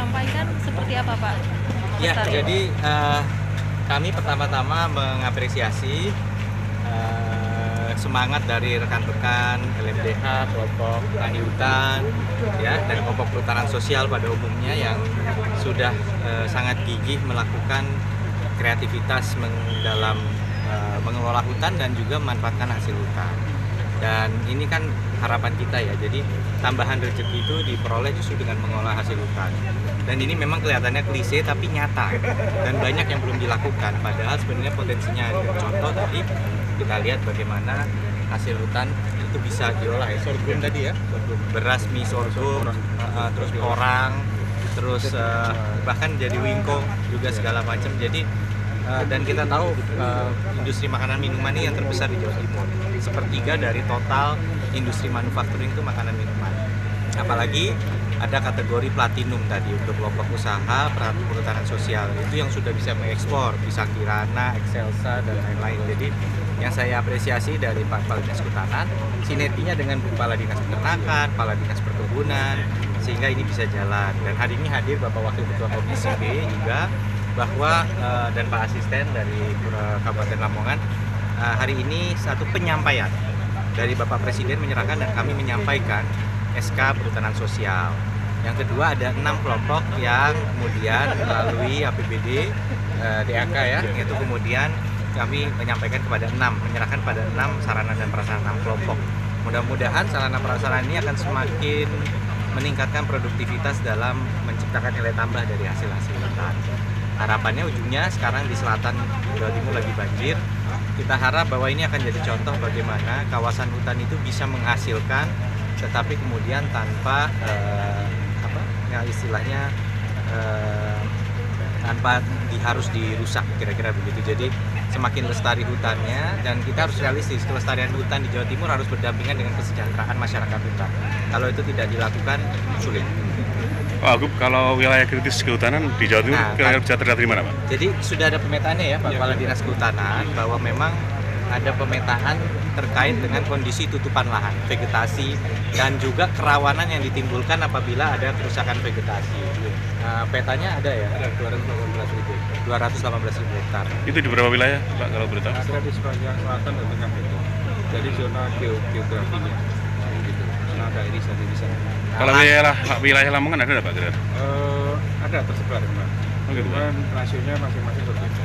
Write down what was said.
disampaikan seperti apa Pak? Ya, jadi eh, kami pertama-tama mengapresiasi eh, semangat dari rekan-rekan LMDH, kelompok tani hutan, ya, dan kelompok perhutanan sosial pada umumnya yang sudah eh, sangat gigih melakukan kreativitas dalam eh, mengelola hutan dan juga memanfaatkan hasil hutan. Dan ini kan harapan kita ya, jadi tambahan rezeki itu diperoleh justru dengan mengolah hasil hutan. Dan ini memang kelihatannya klise tapi nyata dan banyak yang belum dilakukan. Padahal sebenarnya potensinya ada. Contoh tadi kita lihat bagaimana hasil hutan itu bisa diolah ya sorghum tadi ya, beras mie sorghum, uh, terus porang, terus uh, bahkan jadi wingko juga segala macam. Jadi uh, dan kita tahu uh, industri makanan minuman ini yang terbesar di Jawa Timur. Sepertiga dari total industri manufacturing itu makanan minuman. Apalagi ada kategori platinum tadi untuk kelompok usaha perhutanan sosial itu yang sudah bisa mengekspor pisang kirana, excelsa dan lain-lain. Jadi yang saya apresiasi dari Pak Kepala Dinas Kehutanan sinerginya dengan Kepala Dinas Peternakan, Kepala Dinas Perkebunan sehingga ini bisa jalan. Dan hari ini hadir Bapak Wakil Ketua Komisi B juga bahwa eh, dan Pak Asisten dari eh, Kabupaten Lamongan eh, hari ini satu penyampaian dari Bapak Presiden menyerahkan dan kami menyampaikan SK Perhutanan Sosial. Yang kedua ada enam kelompok yang kemudian melalui APBD eh, DAK ya, itu kemudian kami menyampaikan kepada enam, menyerahkan pada enam sarana dan prasarana enam kelompok. Mudah-mudahan sarana prasarana ini akan semakin meningkatkan produktivitas dalam menciptakan nilai tambah dari hasil-hasil hutan. Harapannya ujungnya sekarang di selatan Jawa Timur lagi banjir. Kita harap bahwa ini akan jadi contoh bagaimana kawasan hutan itu bisa menghasilkan, tetapi kemudian tanpa eh, apa? Ya istilahnya eh, tanpa di, harus dirusak kira-kira begitu. Jadi semakin lestari hutannya dan kita harus realistis kelestarian hutan di Jawa Timur harus berdampingan dengan kesejahteraan masyarakat hutan. Kalau itu tidak dilakukan sulit. Pak Agup, kalau wilayah kritis kehutanan di Jawa Timur Nah, kira-kira bisa terlihat di mana, Pak? Jadi sudah ada pemetaannya ya Pak Kepala Dinas Kehutanan bahwa memang ada pemetaan terkait dengan kondisi tutupan lahan, vegetasi dan juga kerawanan yang ditimbulkan apabila ada kerusakan vegetasi. Nah, petanya ada ya? Ada 218 ribu. 218 ribu hektar. Itu di beberapa wilayah, Pak, kalau boleh tahu? ada di sepanjang selatan dan tengah itu jadi zona geo geografinya ada irisan irisan Kalau wilayah, wilayah Lamongan ada nggak, Pak? kira-kira? Eh, ada tersebar memang Oh, gitu, cuman rasionya masing-masing berbeda